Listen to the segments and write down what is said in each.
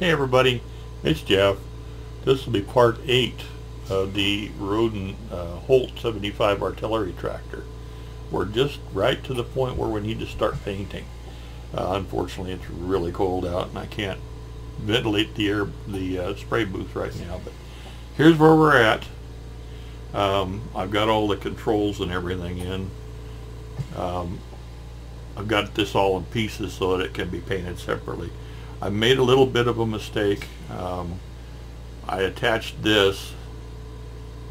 Hey everybody, it's Jeff. This will be part 8 of the Roden uh, Holt 75 artillery tractor. We're just right to the point where we need to start painting. Uh, unfortunately it's really cold out and I can't ventilate the air, the uh, spray booth right now but here's where we're at. Um, I've got all the controls and everything in. Um, I've got this all in pieces so that it can be painted separately. I made a little bit of a mistake. Um, I attached this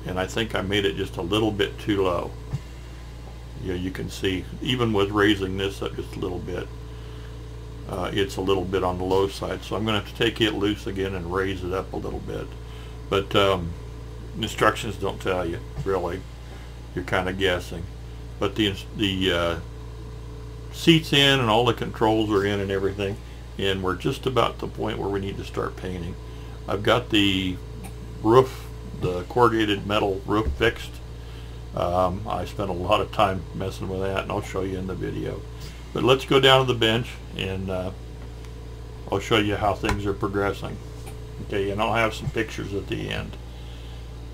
and I think I made it just a little bit too low. Yeah, you can see even with raising this up just a little bit uh, it's a little bit on the low side. So I'm going to have to take it loose again and raise it up a little bit. But um, instructions don't tell you really. You're kind of guessing. But the the uh, seats in and all the controls are in and everything and we're just about the point where we need to start painting. I've got the roof, the corrugated metal roof fixed. Um, I spent a lot of time messing with that and I'll show you in the video. But let's go down to the bench and uh, I'll show you how things are progressing. Okay, and I'll have some pictures at the end.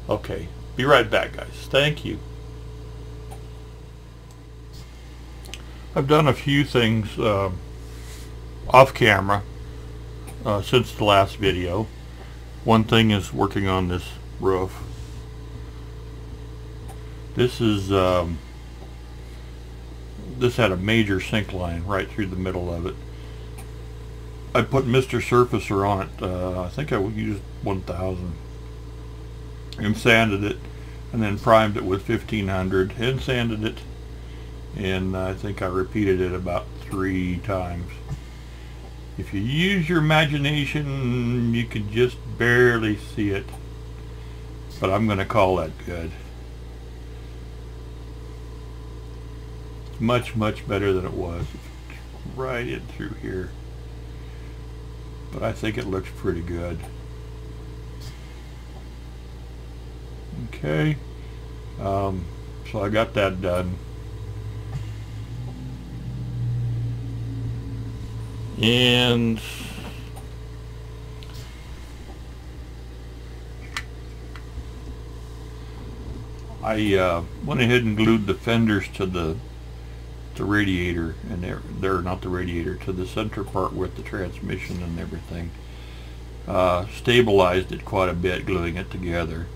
Okay, be right back guys. Thank you. I've done a few things um, off camera uh, since the last video. One thing is working on this roof. This is um, this had a major sink line right through the middle of it. I put Mr. Surfacer on it. Uh, I think I used 1000 and sanded it and then primed it with 1500 and sanded it and I think I repeated it about three times. If you use your imagination, you can just barely see it. But I'm going to call that good. Much, much better than it was. Right in through here. But I think it looks pretty good. Okay. Um, so I got that done. And I uh, went ahead and glued the fenders to the the radiator and they're, they're not the radiator to the center part with the transmission and everything. Uh, stabilized it quite a bit gluing it together.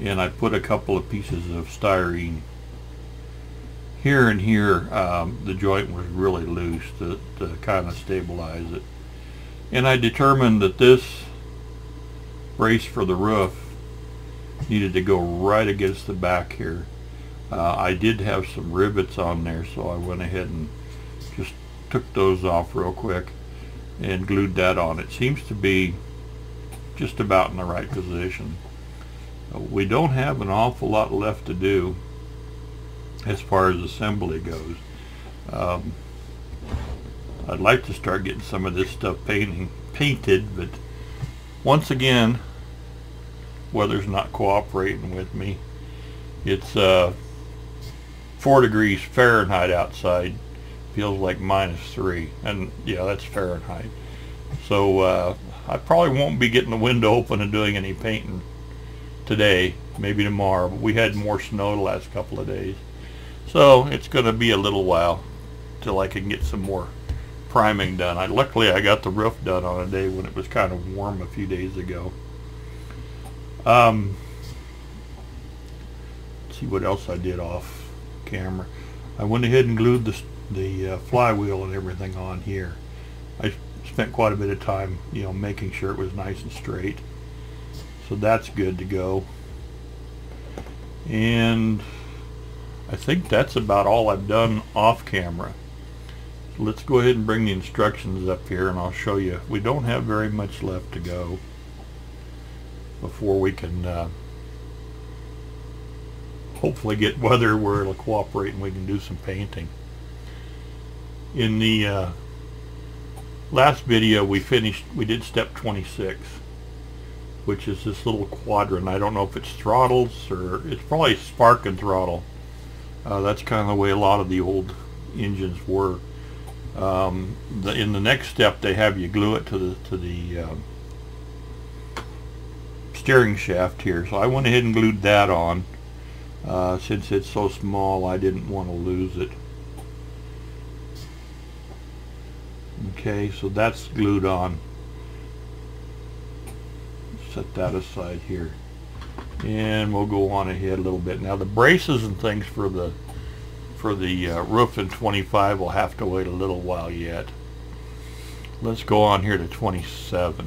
And I put a couple of pieces of styrene here and here um, the joint was really loose to, to kind of stabilize it. And I determined that this brace for the roof needed to go right against the back here. Uh, I did have some rivets on there so I went ahead and just took those off real quick and glued that on. It seems to be just about in the right position. Uh, we don't have an awful lot left to do as far as assembly goes. Um, I'd like to start getting some of this stuff painting painted, but once again, weather's not cooperating with me. It's uh, four degrees Fahrenheit outside. Feels like minus three, and yeah, that's Fahrenheit. So uh, I probably won't be getting the window open and doing any painting today. Maybe tomorrow. But we had more snow the last couple of days. So it's going to be a little while till I can get some more priming done. I, luckily I got the roof done on a day when it was kind of warm a few days ago. Um, see what else I did off camera. I went ahead and glued the, the uh, flywheel and everything on here. I spent quite a bit of time, you know, making sure it was nice and straight. So that's good to go. And I think that's about all I've done off camera. Let's go ahead and bring the instructions up here and I'll show you. We don't have very much left to go before we can uh, hopefully get weather where it'll cooperate and we can do some painting. In the uh, last video we finished, we did step 26 which is this little quadrant. I don't know if it's throttles or it's probably spark and throttle. Uh, that's kind of the way a lot of the old engines were. Um, the, in the next step, they have you glue it to the to the um, steering shaft here. So I went ahead and glued that on. Uh, since it's so small, I didn't want to lose it. Okay, so that's glued on. Set that aside here. And we'll go on ahead a little bit. Now the braces and things for the for the uh, roof in 25 will have to wait a little while yet. Let's go on here to 27.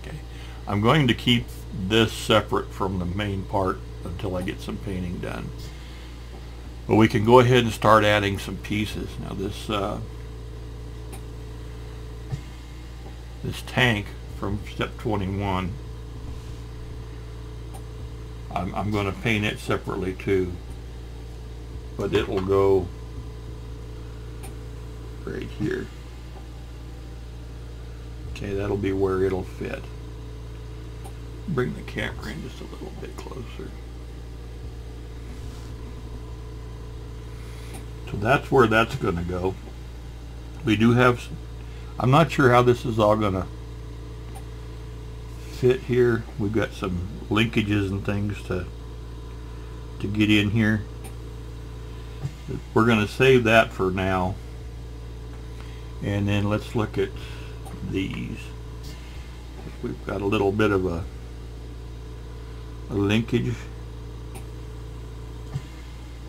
Okay, I'm going to keep this separate from the main part until I get some painting done. But we can go ahead and start adding some pieces. Now this uh, this tank from step 21 I'm, I'm going to paint it separately too. But it will go right here. Okay that'll be where it'll fit. Bring the camera in just a little bit closer. So that's where that's going to go. We do have I'm not sure how this is all going to here. We've got some linkages and things to to get in here. We're going to save that for now. And then let's look at these. We've got a little bit of a, a linkage.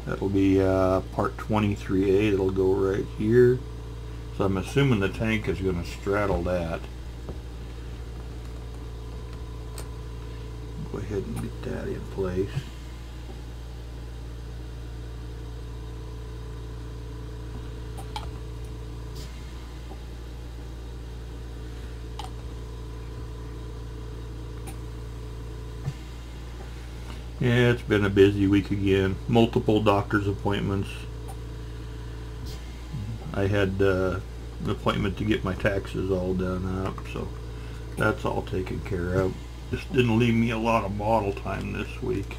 That'll be uh, part 23A. It'll go right here. So I'm assuming the tank is going to straddle that. Go ahead and get that in place. Yeah, it's been a busy week again. Multiple doctor's appointments. I had uh, an appointment to get my taxes all done up, so that's all taken care of. Just didn't leave me a lot of bottle time this week.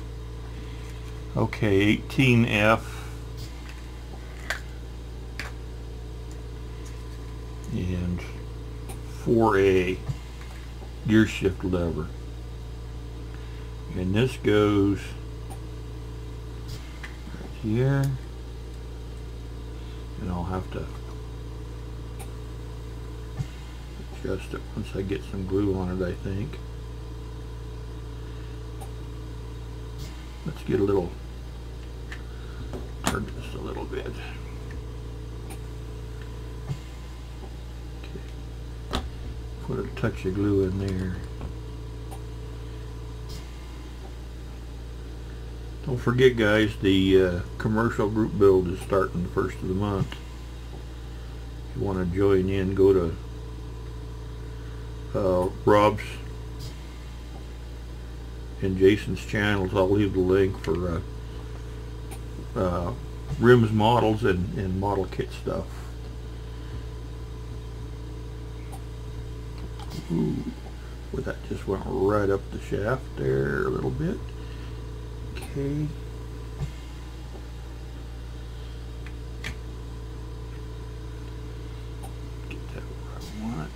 Okay, 18F. And 4A gear shift lever. And this goes right here and I'll have to adjust it once I get some glue on it I think let's get a little turn a little bit okay. put a touch of glue in there Don't forget guys, the uh, commercial group build is starting the first of the month. If you want to join in, go to uh, Rob's and Jason's channels. I'll leave the link for uh, uh, rims models and, and model kit stuff. Ooh, well, that just went right up the shaft there a little bit. Okay. Get that where I want it.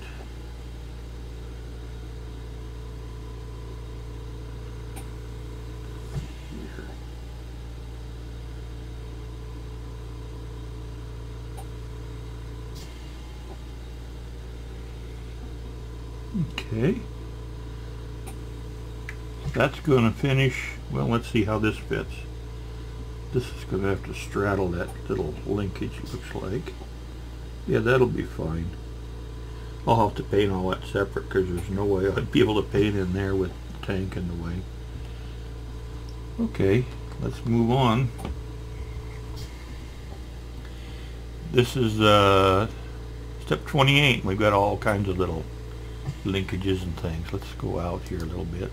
Here. Okay. That's going to finish well, let's see how this fits. This is going to have to straddle that little linkage, looks like. Yeah, that'll be fine. I'll have to paint all that separate because there's no way I'd be able to paint in there with the tank in the way. Okay, let's move on. This is uh, step 28. We've got all kinds of little linkages and things. Let's go out here a little bit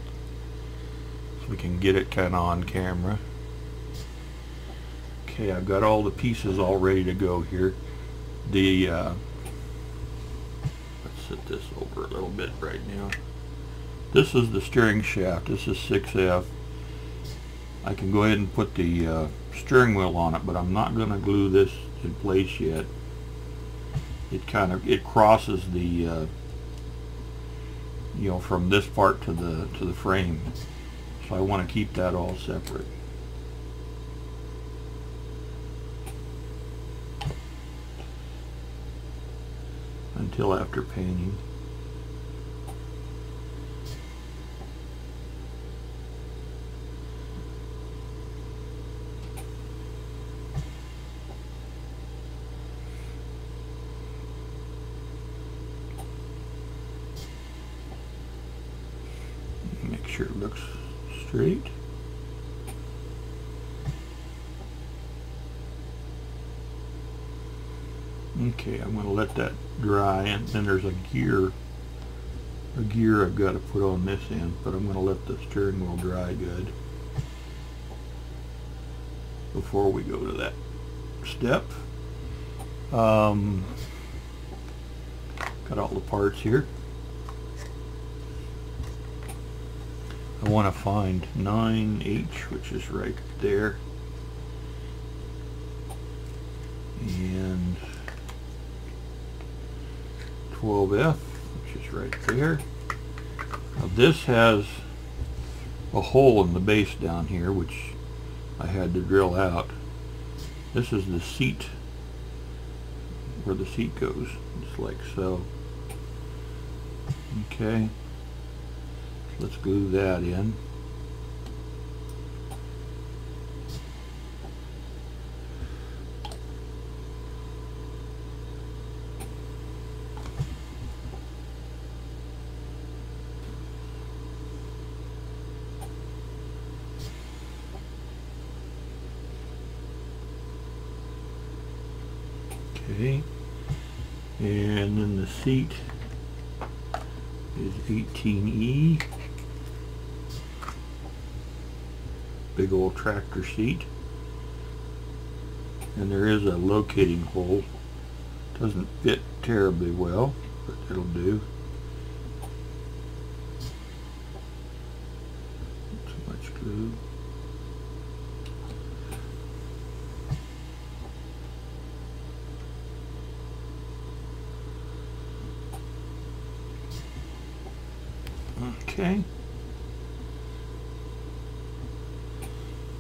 so we can get it kind of on camera. Okay, I've got all the pieces all ready to go here. The uh, let's set this over a little bit right now. This is the steering shaft. This is 6F. I can go ahead and put the uh, steering wheel on it, but I'm not going to glue this in place yet. It kind of it crosses the uh, you know, from this part to the to the frame. So I want to keep that all separate. Until after painting. Make sure it looks straight. Okay, I'm going to let that dry and then there's a gear a gear I've got to put on this end but I'm going to let the steering wheel dry good before we go to that step. Um, got all the parts here. I want to find 9H, which is right there. And 12F, which is right there. Now this has a hole in the base down here, which I had to drill out. This is the seat, where the seat goes. It's like so. Okay. Let's glue that in. Okay. And then the seat is 18E. Tractor seat. And there is a locating hole. Doesn't fit terribly well, but it'll do. Too much glue. Okay.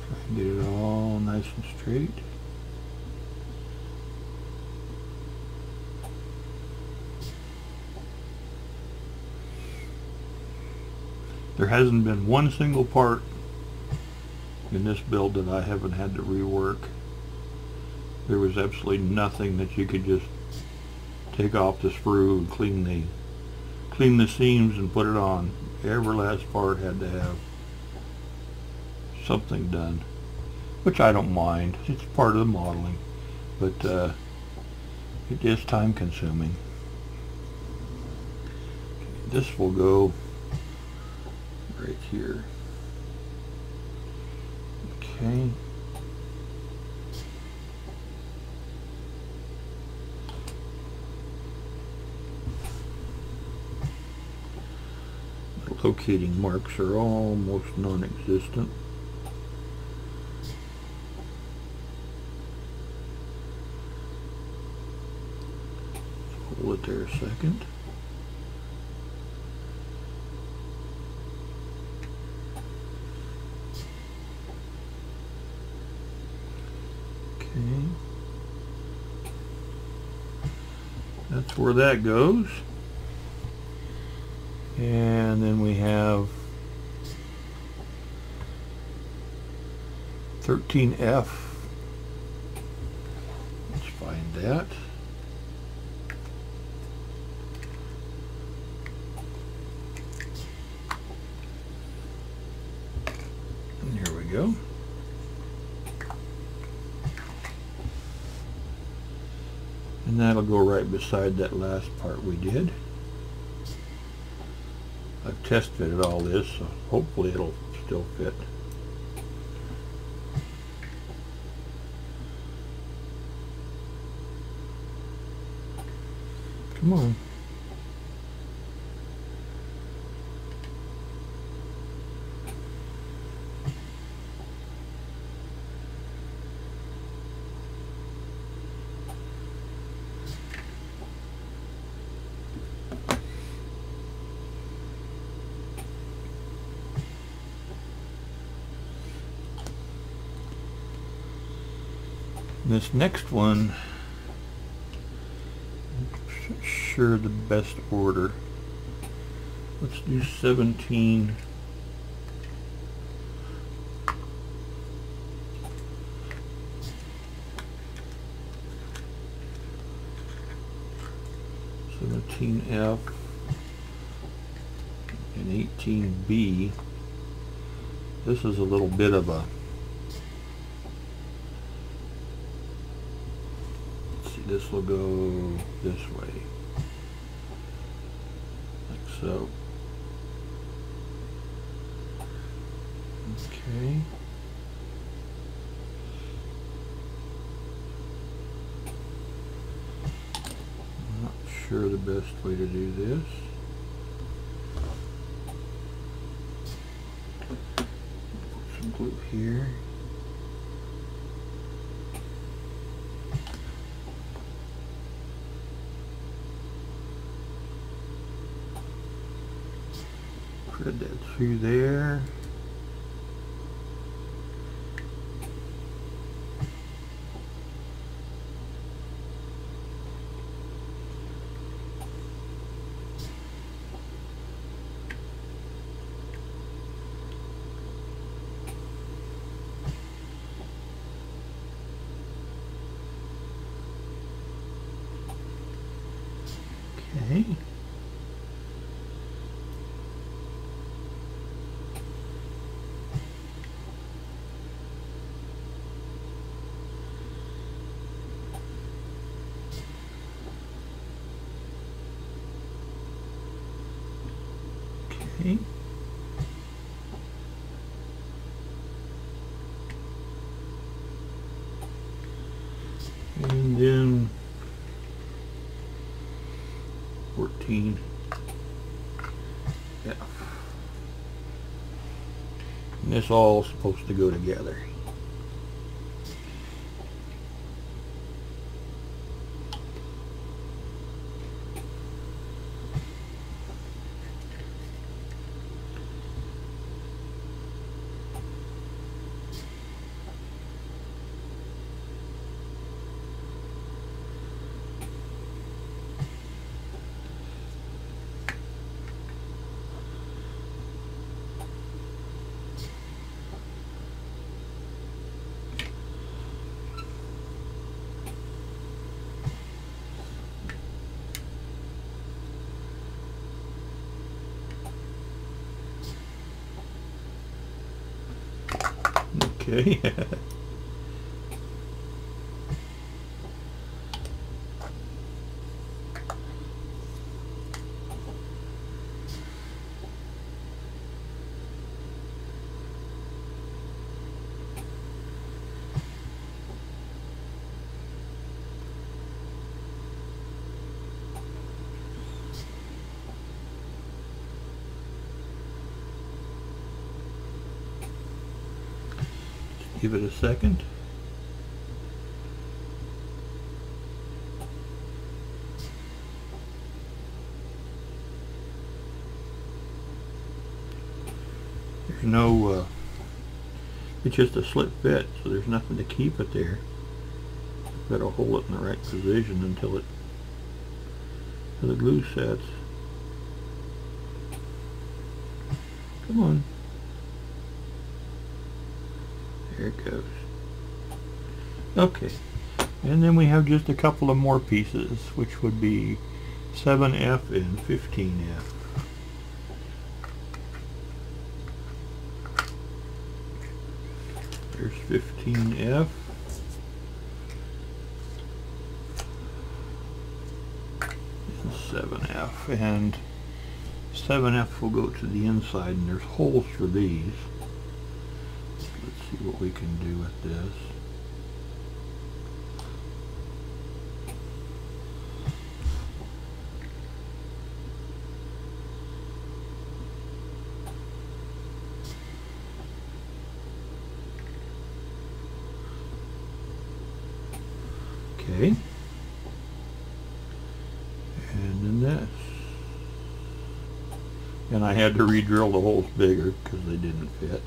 Try and get it all There hasn't been one single part in this build that I haven't had to rework. There was absolutely nothing that you could just take off the sprue and clean the clean the seams and put it on. Every last part had to have something done, which I don't mind. It's part of the modeling, but uh, it is time consuming. This will go right here. Okay. locating marks are almost non-existent. It there a second. Okay. That's where that goes. And then we have 13F. Let's find that. And here we go. And that'll go right beside that last part we did. I've test fitted all this, so hopefully it'll still fit. Come on. This next one, sure the best order. Let's do 17. Seventeen F and eighteen B. This is a little bit of a let's see this will go this way. Like so. Okay. Not sure the best way to do this. Put some glue here thread that through there. Yeah. And this all supposed to go together. Okay. Give it a second. There's no, uh, it's just a slip fit, so there's nothing to keep it there. To hold it in the right position until it, until the glue sets. Come on. It goes. Okay. And then we have just a couple of more pieces, which would be 7F and 15F. There's 15F. And 7F. And 7F will go to the inside, and there's holes for these. See what we can do with this. Okay. And then this. And I had to re-drill the holes bigger because they didn't fit.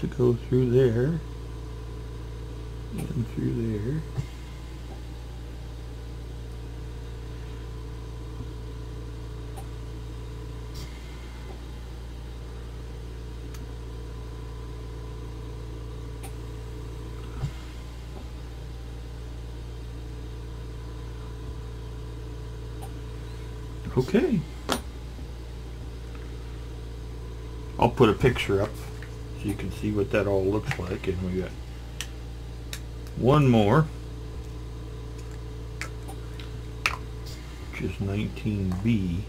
To go through there and through there. Okay. I'll put a picture up so you can see what that all looks like and we got one more which is 19B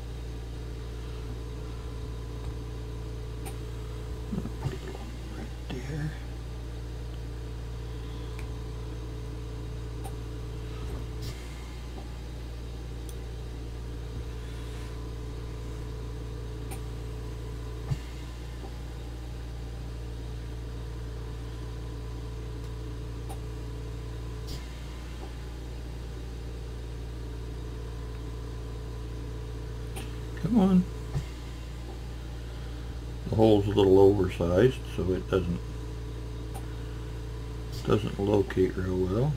Come on. The hole's a little oversized, so it doesn't doesn't locate real well.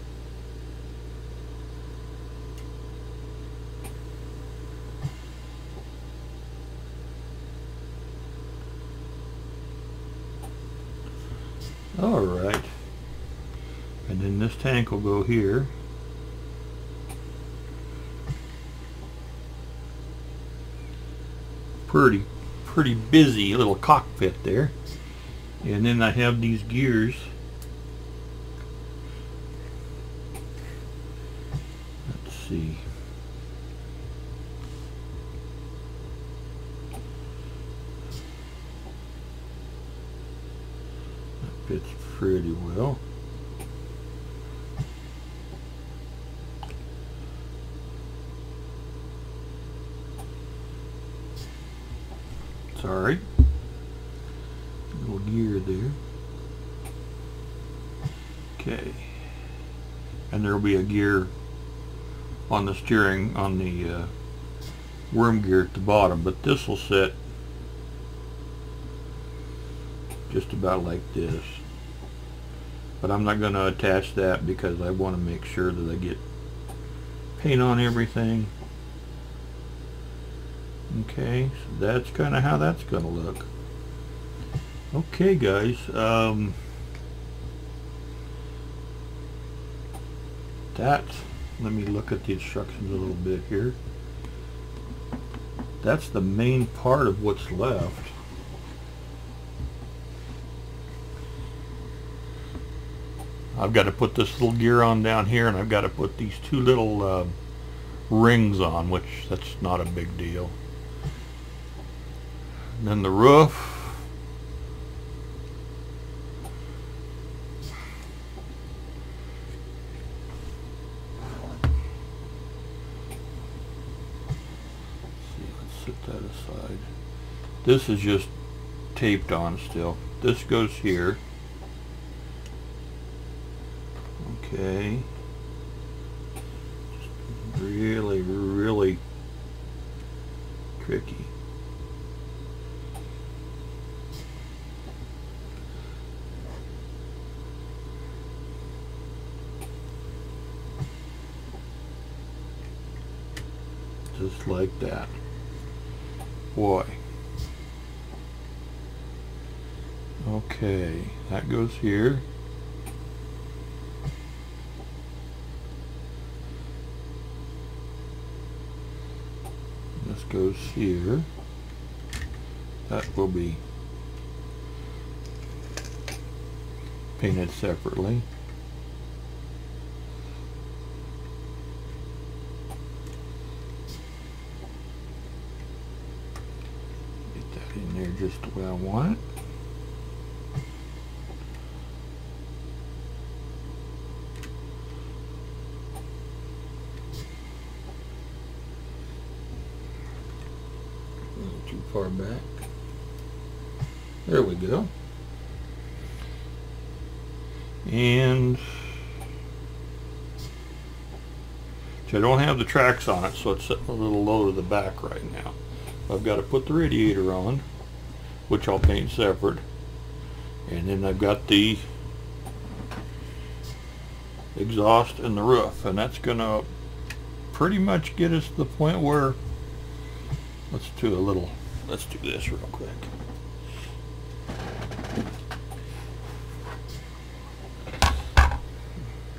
Alright. And then this tank will go here. Pretty pretty busy little cockpit there. And then I have these gears. Let's see. That fits pretty well sorry. Little gear there. Okay. And there will be a gear on the steering on the uh, worm gear at the bottom, but this will sit just about like this. But I'm not going to attach that because I want to make sure that I get paint on everything. Okay, so that's kind of how that's going to look. Okay, guys. Um, that, let me look at the instructions a little bit here. That's the main part of what's left. I've got to put this little gear on down here and I've got to put these two little uh, rings on, which that's not a big deal. And then the roof. see, let's set that aside. This is just taped on still. This goes here. Okay. Just really, really tricky. just like that. Boy. Okay, that goes here. This goes here. That will be painted separately. Get that in there just the way I want it. A little too far back. There we go. And I don't have the tracks on it, so it's sitting a little low to the back right now. I've got to put the radiator on which I'll paint separate. And then I've got the exhaust and the roof and that's gonna pretty much get us to the point where let's do a little let's do this real quick.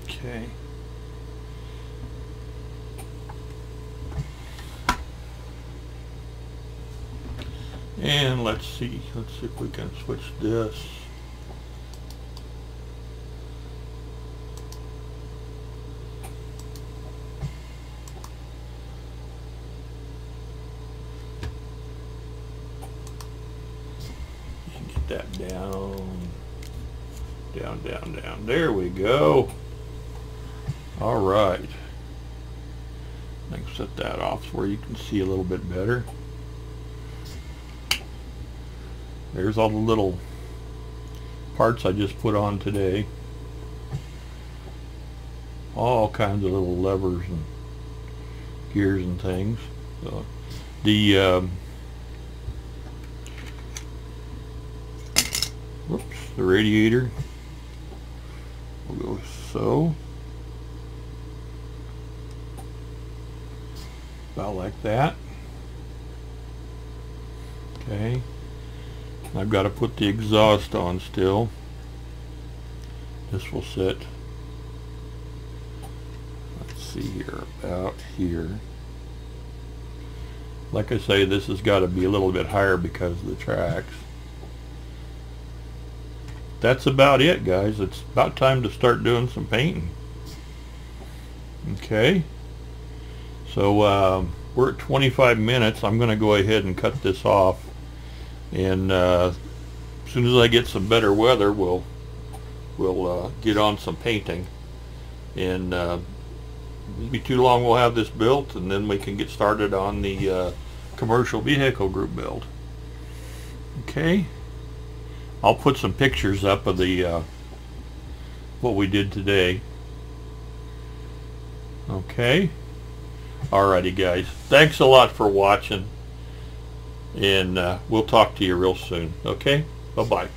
Okay. And let's see let's see if we can switch this and get that down down down down there we go. All right. I can set that off where you can see a little bit better. There's all the little parts I just put on today. All kinds of little levers and gears and things. So the um, whoops the radiator so? About like that. Okay. I've got to put the exhaust on still. This will sit. Let's see here about here. Like I say this has got to be a little bit higher because of the tracks that's about it guys. It's about time to start doing some painting. Okay. So um, we're at 25 minutes. I'm gonna go ahead and cut this off. And uh, as soon as I get some better weather we'll we'll uh, get on some painting. And uh, won't be too long we'll have this built and then we can get started on the uh, commercial vehicle group build. Okay I'll put some pictures up of the uh, what we did today. Okay. Alrighty guys. Thanks a lot for watching. And uh, we'll talk to you real soon. Okay? Bye bye